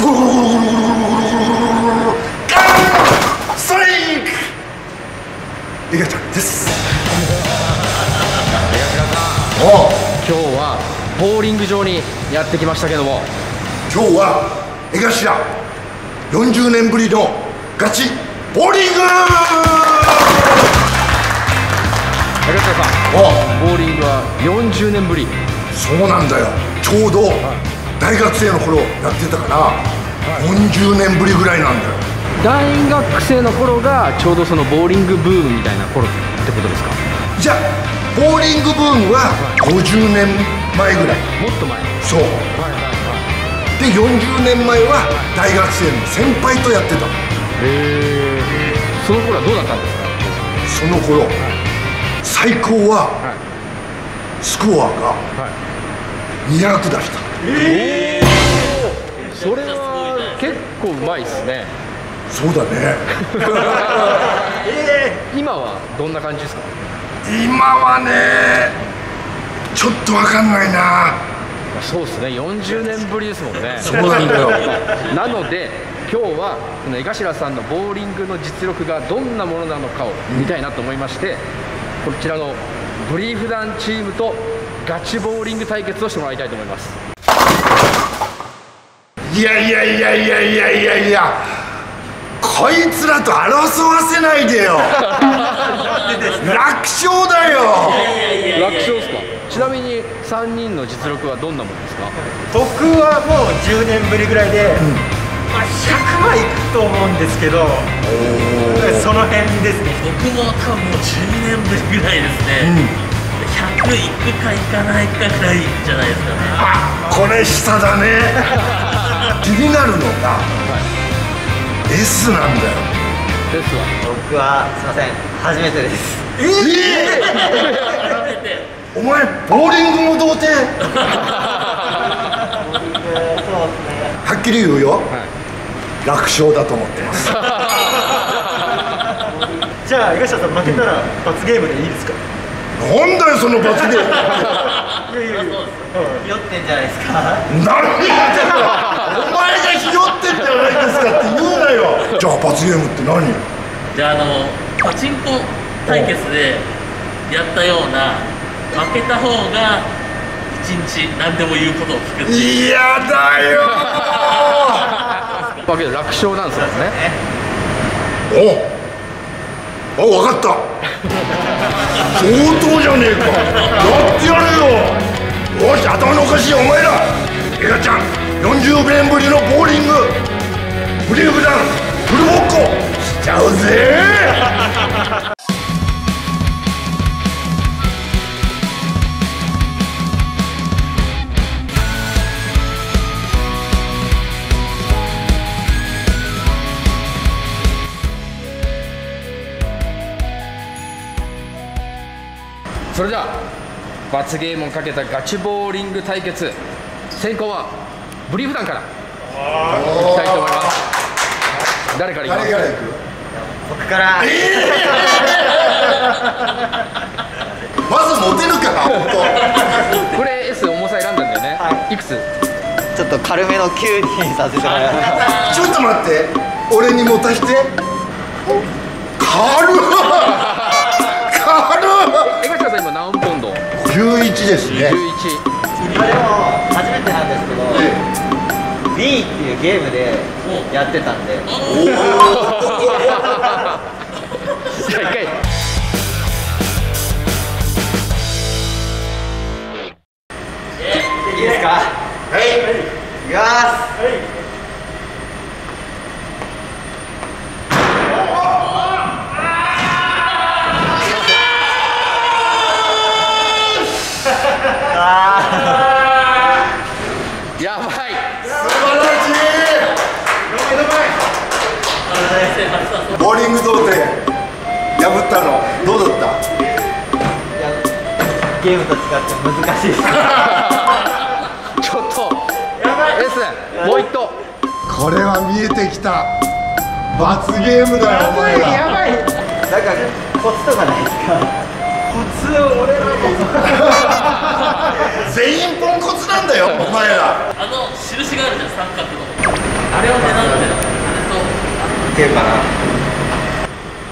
ストライク。リカちゃんです。お今日はボーリング場にやってきましたけども。今日は江頭40年ぶりのガチボーリング。高塚さんボーリングは40年ぶり。そうなんだよ。ちょうど大学生の頃やってたから40年ぶりぐらいなんだよ。大学生の頃がちょうどそのボーリングブームみたいな頃ってことですか？じゃあボーリングブームは50年前ぐらい。もっと前？そう。で40年前は大学生の先輩とやってた。のへえその頃はどうだったんですか？その頃最高はスコアが200出したそれは結構うまいっすね。そうだね。今はどんな感じですか？今はねちょっとわかんないな。そうですね。40年ぶりですもんね。そうなんだよ。なので今日はこの江頭さんのボーリングの実力がどんなものなのかを見たいなと思いまして、こちらのブリーフ団チームとガチボーリング対決をしてもらいたいと思いますいやいやいやいやいやいやいや。こいつらと争わせないでよ。楽勝だよ。楽勝ですか？ちなみに3人の実力はどんなものですか？僕はもう10年ぶりぐらいで、まあ、100はいくと思うんですけどその辺ですね。僕も多分もう10年ぶりぐらいですね、100いくかいかないかぐらいじゃないですかね。あこれ下だね。気になるのが S なんだよ。ですわ僕はすいません。初めてです。えお前ボーリングも童貞？はっきり言うよ、楽勝だと思ってます。じゃあ江頭さん負けたら罰ゲームでいいですか？なんだよその罰ゲーム。いやいやいや酔ってんじゃないですか。何言ってんの？お前がひよってんじゃないですかって言うなよ。じゃあ罰ゲームって何？じゃああのパチンコ対決でやったような負けた方が一日何でも言うことを聞くっていう。嫌だよわ けで楽勝なんですよね。おお分かった相当じゃねえか。やってやれよ。よし頭のおかしいお前ら。エガちゃん。40年ぶりのボーリング。フリーフ団フルボッコ。しちゃうぜ。それでは罰ゲームをかけたガチボーリング対決。先攻はブリーフ団から。いきたいと思います。誰からいきます？か誰から行く？僕から。まずモテるか本 これ S 重さ選んだんだよね、、はい。くつ？ちょっと軽めの9にさせてもらいます。当 ちょっと待って。俺に持たして。軽っ11ですね。11これも初めてなんですけど Wii っていうゲームでやってたんで。じゃあ一回。いいですか？はい。いきますボーリング童貞破ったのどうだった？ゲームと違って難しいです。ちょっと S もう一投これは見えてきた。罰ゲームだよお前ら。なんかコツとかないですか？コツ俺らも全員ポンコツなんだよ お前ら。あの印があるじゃん三角の。あれを狙ってるあれといけるかな。い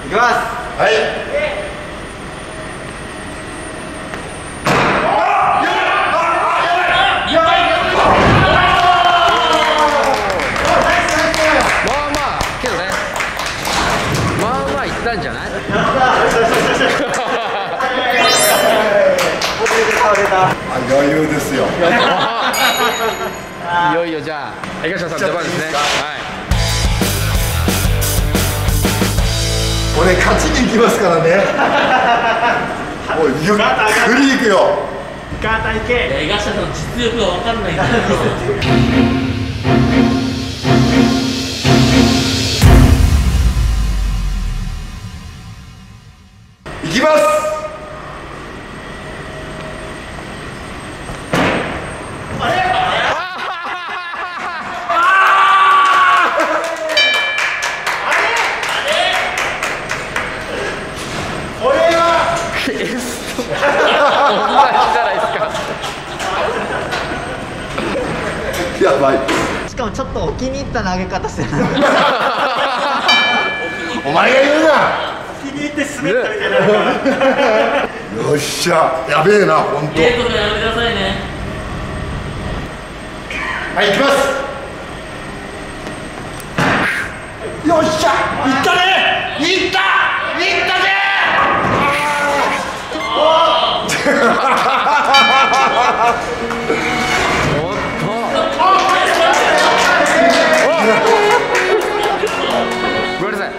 きます。はい。まあまあけどね。まあまあいったんじゃない？あ余裕ですよ。いよいよじゃあ江頭さん出番ですね。い俺勝ちに行きますからね。もうゆっくり行くよ。ガータいけ。江頭さんの実力が分かんないんだ かもちょっとお気に入った投げ方してる。お前が言うな。気に入って滑ったみたいなよっしゃやべえな本当。デートでやめてくださいね。はい行きます。よっしゃ行ったね。行った行ったねおっごめんなさい。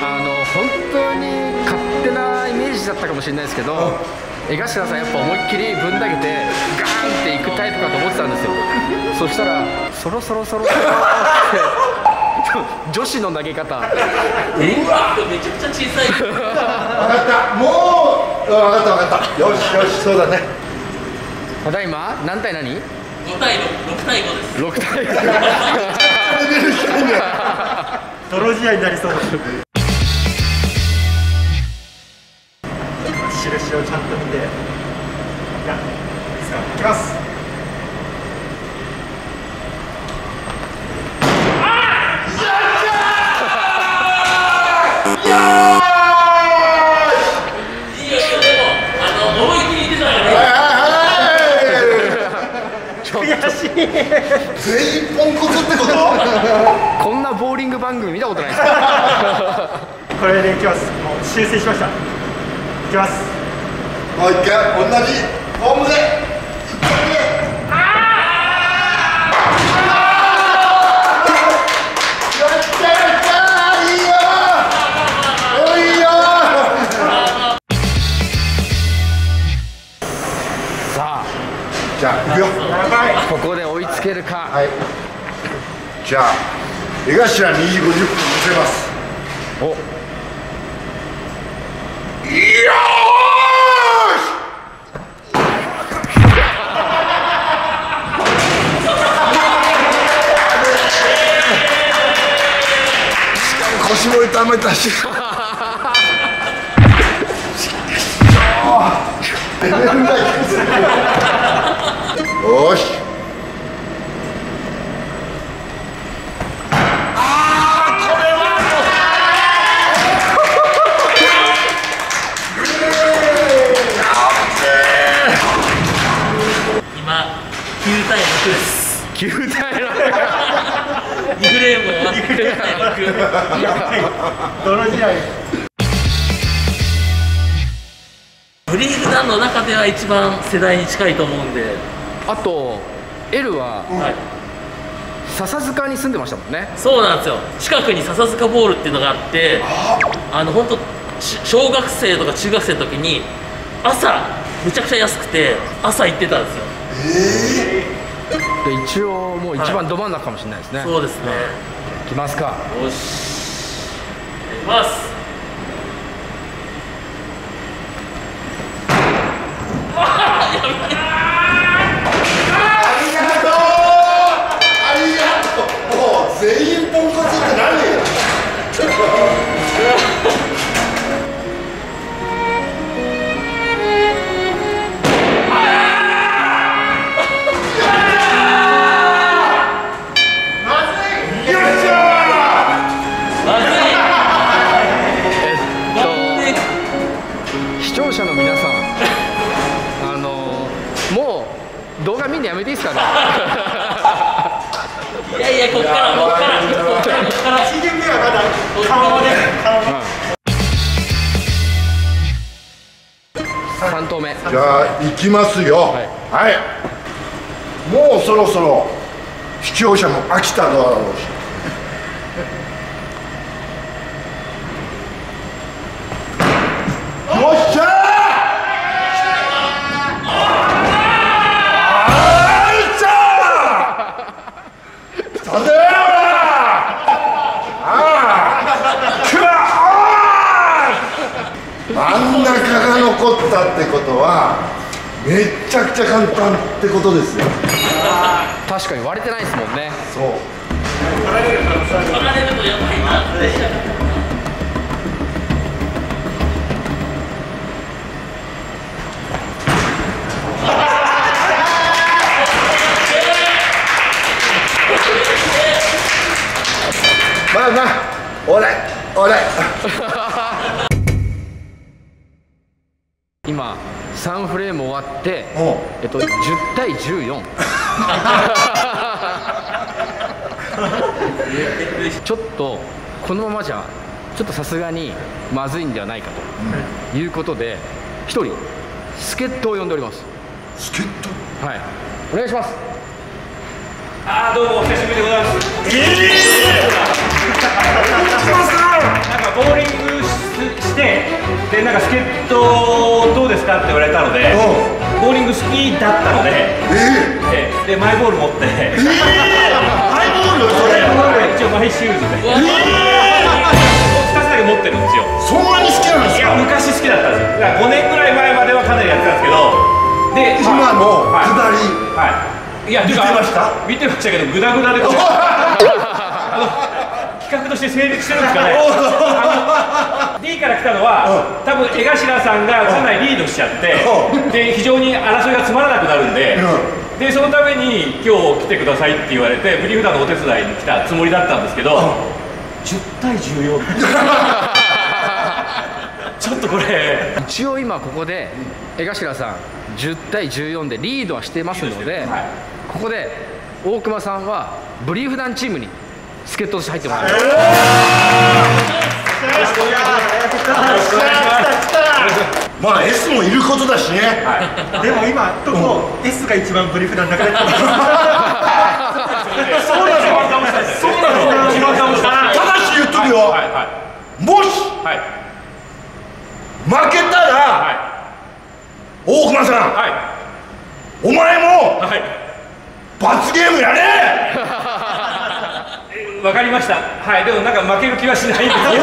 あの本当に勝手なイメージだったかもしれないですけど江頭さんやっぱ思いっきりぶん投げてガーンっていくタイプかと思ってたんですよ。そしたらそろそろそろそろって女子の投げ方。えめちゃくちゃ小さい。分かった。もう分かった分かった。よしよしそうだね。ただいま何対何？5対6 6対5です。6対レベル低いね泥仕合になりそう。印をちゃんと見て。いやいいですか。いきます。全員ポンコツってこと？こんなボーリング番組見たことないです。かこれでいきます。もう修正しました。いきます。もう一回同じフォームでか。はい。じゃあ江頭2時50分見せます。お。よーし！腰も痛めたし。よし9対6です。9対6 2フレーム終わって9対6泥試合。ブリーフ団の中では一番世代に近いと思うんで、あと L ははい、笹塚に住んでましたもんね。そうなんですよ。近くに笹塚ボールっていうのがあってあの本当小学生とか中学生の時に朝めちゃくちゃ安くて朝行ってたんですよで一応もう一番ど真ん中かもしれないですね、そうですね。いきますか。よし。いきます。ありがとう。ありがとう。もう全員ポンコツって何？きますよ。はい、もうそろそろ視聴者も飽きただろうし。よん中が残ったってことはめっちゃくちゃ簡単ってことですよ。確かに割れてないですもんね。そう。まあまあおら 3フレーム終わってえっと10対14 ちょっとこのままじゃちょっとさすがにまずいんではないかと。いうことで一人助っ人を呼んでおります。助っ人？はい。お願いします。あーどうもお久しぶりでございます。なんかボーリングししてでなんか助っ人どうですかって言われたので、ボーリング好きだったので、ええ。でマイボール持って、えー、ハイボール？それ。一応マイシューズで、2つだけ持ってるんですよ。そんなに好きなんですいやか昔好きだったんですよ。だから5年ぐらい前まではかなりやってたんですけど、で今のはい。下り、はい。いや見てました？見てましたけどグダグダで 企画として成立してるんですかね。あの D から来たのは、多分江頭さんがかなりリードしちゃって、で非常に争いがつまらなくなるんで。でそのために今日来てくださいって言われてブリーフダのお手伝いに来たつもりだったんですけど、10対14 ちょっとこれ。一応今ここで江頭さん10対14でリードはしてますので、ここで大熊さんはブリーフ団チームに助っ人として入ってもらいます。まあ S もいることだしね、はいでも今とこうん S が一番ブリーフなんだからそうなのそうなの一番倒したただし言っとくよ、はいはいもしはい負けたら、は大熊さん、はいお前もはい罰ゲームやれわかりました。はい。でもなんか負ける気はしないんです。よ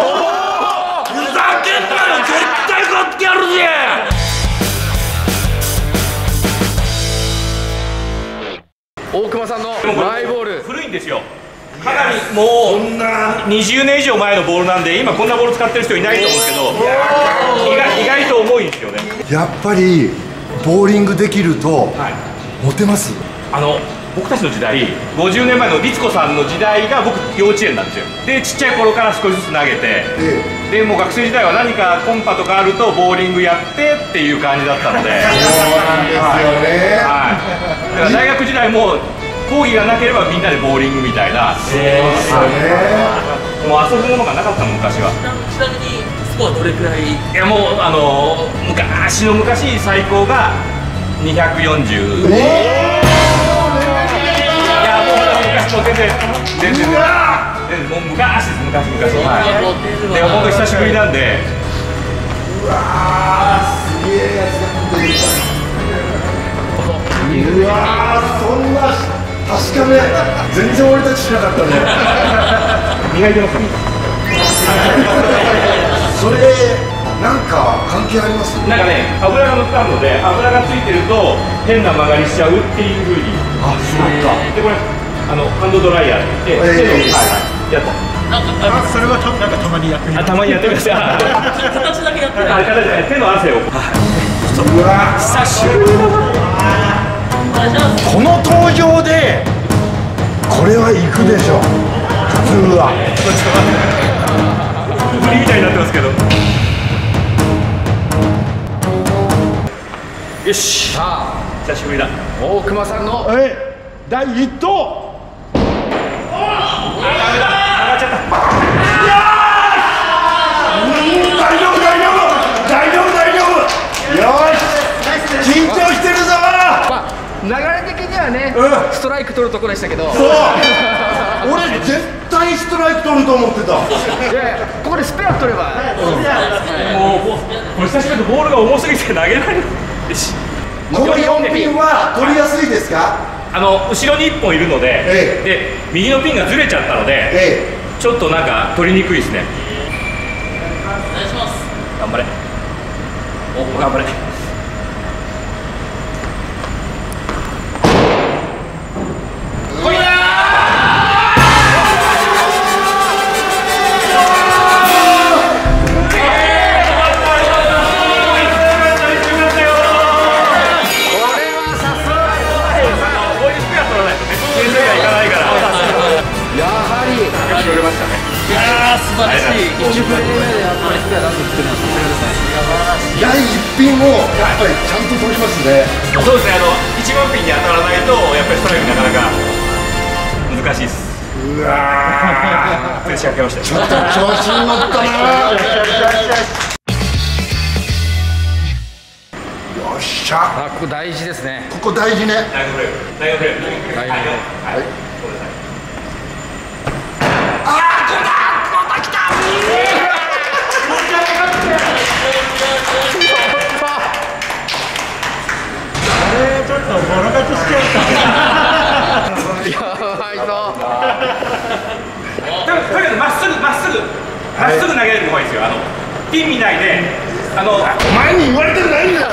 ふざけんなよ絶対勝ってやるぜ！大熊さんのマイボール。古いんですよ。かなりもう20年以上前のボールなんで今こんなボール使ってる人いないと思うんですけど意外意外と重いんですよね。やっぱりボーリングできるとはい。モテます？あの僕たちの時代50年前の律子さんの時代が僕幼稚園なんですよ。でちっちゃい頃から少しずつ投げてえでもう学生時代は何かコンパとかあるとボーリングやってっていう感じだったので。そうなんですよね。はい。だから大学時代も講義がなければみんなでボーリングみたいな。そうですよね。もう遊ぶものがなかったもん昔は。ちなみにスコアどれくらい？いやもうあの昔の昔最高が240いやもう全然全然もう昔です昔昔はいで本当久しぶりなんで。うわーすげえやつがうわーそんな確かめ全然俺たちしなかったね。磨いてますそれなんか関係ありますなんかね油が乗ってあるので油がついてると変な曲がりしちゃうっていうふうに。あそうか。でこれあのハンドドライヤーって言って、ええ手のはい。はいやった。なんかあそれはたなんかたまに役にあたまにやってください。あ形だけやって形で手の汗をうわ久しぶり。あじゃあこの登場でこれは行くでしょ普通は。振りみたいになってますけど。よし。さあ久しぶりだ。大熊さんのえ第一投流れ的にはね、うんストライク取るとこでしたけど。そう。俺絶対ストライク取ると思ってた。いやここでスペア取れば、もうこれ久しぶりにボールが重すぎて投げられないし。この4ピンは取りやすいですか？あの後ろに1本いるので,、えで右のピンがずれちゃったので、え。ちょっとなんか取りにくいですね。お願いします。頑張れ。お頑張れピンをやっぱりちゃんと取りますねそうですねあの一番ピンに当たらないとやっぱりストライクなかなか難しいです。うわ プレッシャーかけましたよ。ちょっと調子に乗ったな。よっしゃ。あここ大事ですね。ここ大事ね。大学フレーム大学フレー。ム大学フレームはい。はいちょっとボロ勝ちしちゃった。やばいぞとにかくまっすぐまっすぐまっすぐ投げれる方がいいですよあのピン見ないであのお前に言われてないんだよ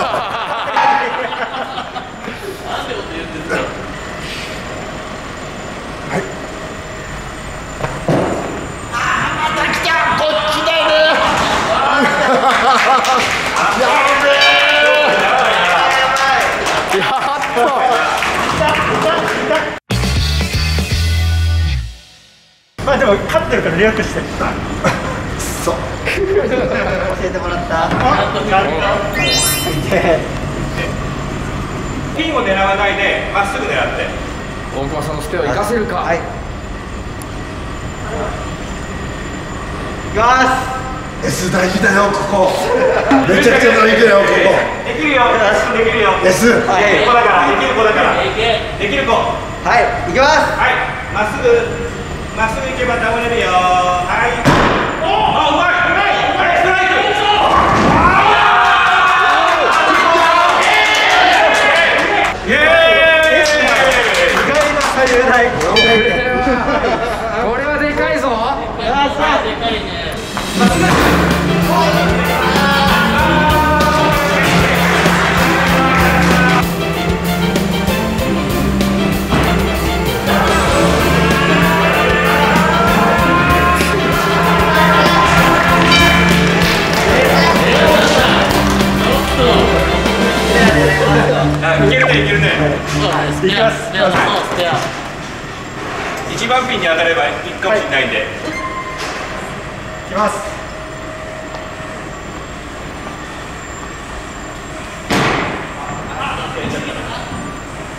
まあでも勝ってるからリラックスしてそ。う教えてもらった。ピンを狙わないでまっすぐ狙って。大熊さんのスペアを生かせるか、はい。いきます。S 大事だよここ。めちゃくちゃ大事だよこできるよ。できるよ。こ S できる子だからできる子だから。できる子。ははい。いきます。い。まっすぐまっすぐ行けば倒れるよ。はい。おあいけるねスペアスペアそうスペア一番ピンに当たればいいかもしれないんで、い。きます。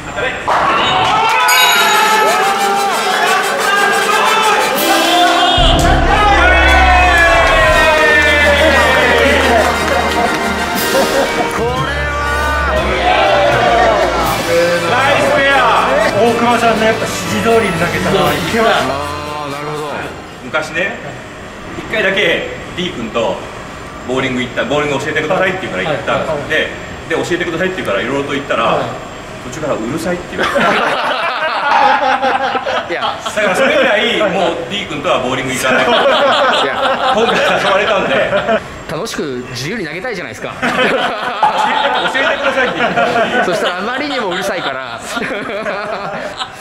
当たれ大熊さんのやっぱ指示通りに投げたらいけますああなるほど。昔ね一回だけ D 君とボーリング行ったボーリング教えてくださいって言うから行ったんです、でで教えてくださいって言うからいろいろと言ったら、途中からうるさいって言われて。だ いや。からそれぐらいもう D 君とはボーリング行かない。いや。今回誘われたんで楽しく自由に投げたいじゃないですか。教えてください。そしたらあまりにもうるさいから。さ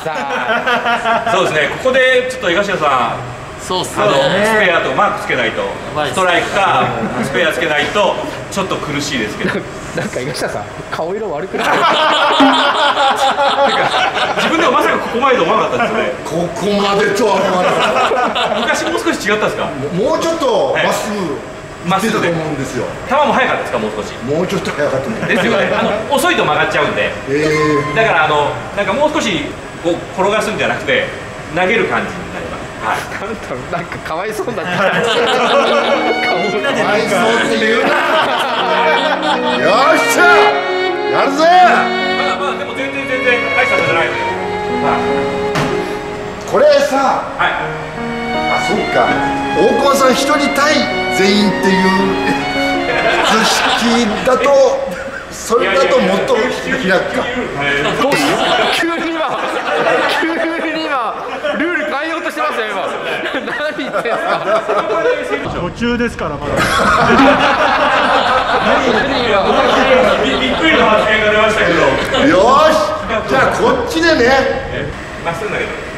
あ。そうですね。ここでちょっと江頭さんそうっすあのねスペアとマークつけないと。ストライクかスペアつけないとちょっと苦しいですけど。なんか井下さん顔色悪くない？自分でもまさかここまでと思わなかったですよね。ここまでとは思わなかっ 昔もう少し違ったんですか？たもうちょっとまっすぐまっすぐで行ってたと思うんですよ。球も速かったですかもう少し？もうちょっと早かったねですよね。あの 遅いと曲がっちゃうんで。えだからあのなんかもう少しこう転がすんじゃなくて投げる感じになります。はい。なんかかわいそうになった。かわいそうって言うな。よっしゃ。やるぜ。まあまあでも全然全然大したことじゃないので。はこれさい、はいあそうか。大熊さん一人対全員っていう図式だとそれだともっと開くか。どうした急に今急に今ルール変えようとしてますよ今。何言ってんすか。途中ですからまだ。何今びびっくりの発言が出ましたけど。よーし。じゃあこっちでね。まっすぐ投げて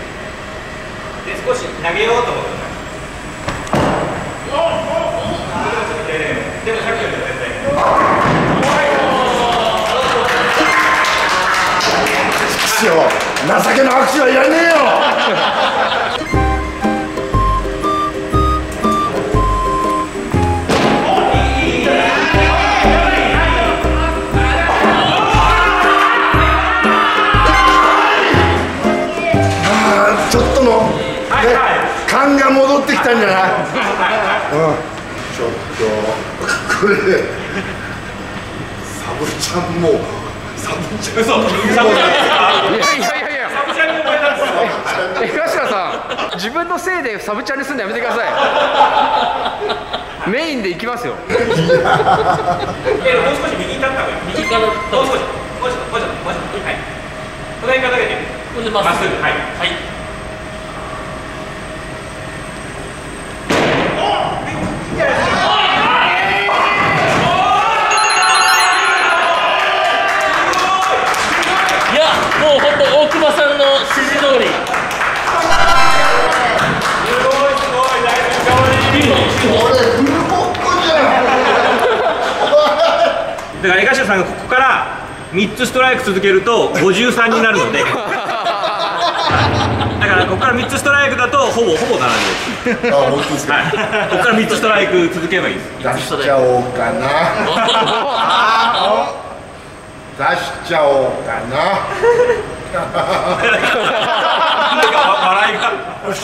で少し投げようと思ってでもさっきよりは全然師匠情けの握手はやれねえよ勘が戻ってきたんじゃない、うん、ちょっとこれサブちゃんもサブちゃん嘘サブちゃんいやいやいやいや。サブちゃんに覚えたんでさん自分のせいでサブチャンにするのやめてください。メインで行きますよ。えもう少し右に立った方がいい。右からもう少しもうちょっともうちょっともうちょっとはいこの辺からまっすぐ。はい。はいいやもう本当大熊さんの指示通り。だから江頭さんがここから3つストライク続けると53になるので だからここから3つストライクだとほぼほぼ並びですあ本当ですか？はい。ここから3つストライク続ければいい。です出しちゃおうかな。出しちゃおうかな。なんか笑いが。やっ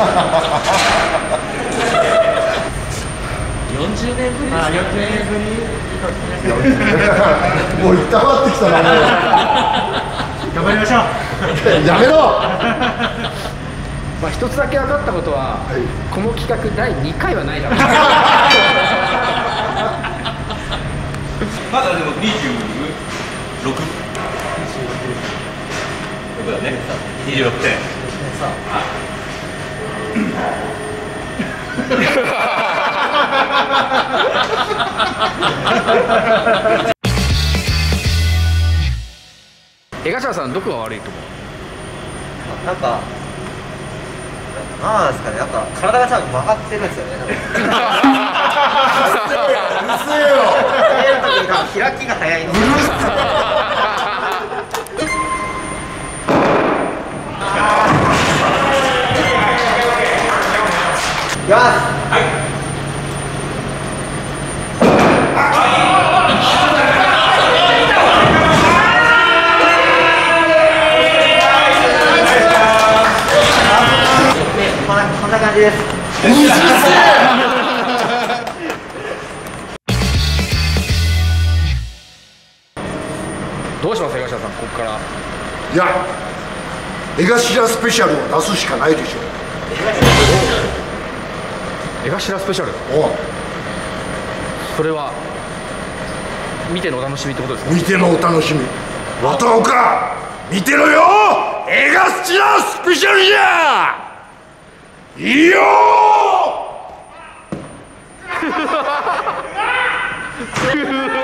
40年ぶりあ40年ぶり。もういたわってきたな。も頑張りましょう。うやめろ。まあ一つだけ分かったことは、この企画第2回はないだろう。まだでも26そうだね。26点 江頭さんどこが悪いと思う？なんかなんですかねなんか体が多分曲がってるんですよね うるせえよ投げる時に多分開きが早いのきますこんなこんな感じですどうします江頭さんここからい。や江頭スペシャルを出すしかない。でしょう江頭スペシャル。それは見てのお楽しみってことですか？見てのお楽しみ。渡岡見てろよ江頭スペシャルじゃ。いいよ。お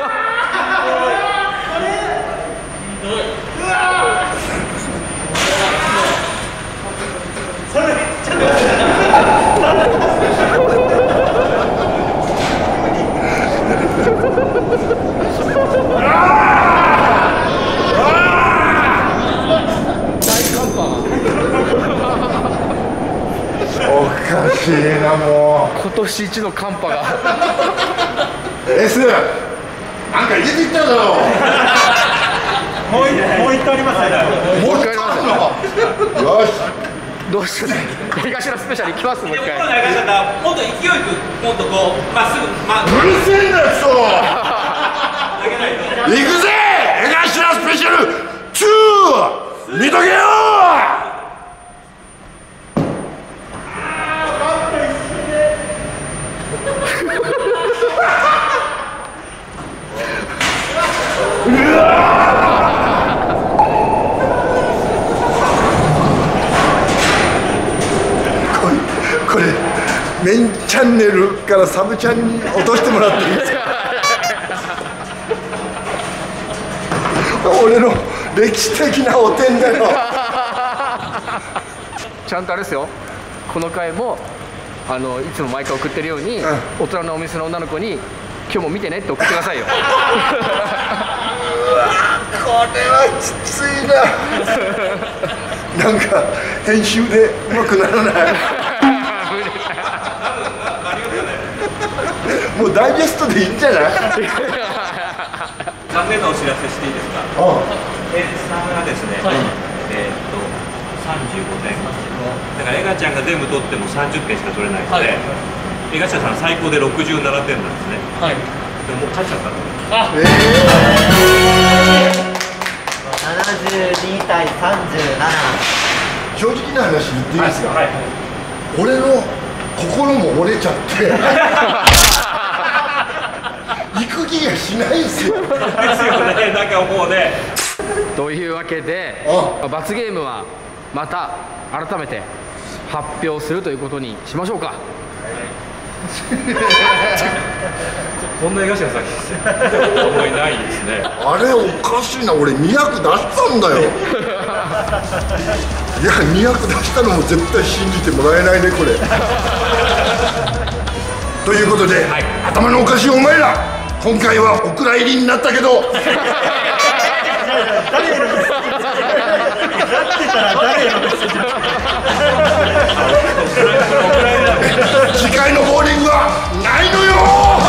かしいなも今年一の寒波が。う S なんか入れてきただろもう一もう一頭ありますねもう一回の？よしどうして江頭スペシャル行きますもう一回。今度の流し方もっと勢いよくもっとこうまっすぐまうるせえんだよ投げないと行くぜ江頭スペシャル2見とけよこれこれメインチャンネルからサブチャンに落としてもらっていいですか？俺の歴史的なお点だよ ちゃんとあれですよ。この回もあのいつも毎回送ってるように、大人のお店の女の子に今日も見てねって送ってくださいよ。これはきついな。なんか編集でうまくならない もうダイジェストでいいんじゃない？残念なお知らせしていいですか？あエさんがですね、えーっと35点だからエガちゃんが全部取っても30点しか取れないので、エガちゃんさん最高で67点なんですね。はい。でももう勝っちゃったの。あ。72対37正直な話言っていいですか、はい。俺の心も折れちゃって。行く気がしないんすよ。ですよねなんかもうねというわけであ。罰ゲームはまた改めて発表するということにしましょうか。こんな江頭さん思いないですね。あれおかしいな。俺200出したんだよ いや200出したのも絶対信じてもらえないねこれ。ということで、はい、頭のおかしいお前ら今回はお蔵入りになったけど。誰なってたら誰の 次回のボーリングはないのよ。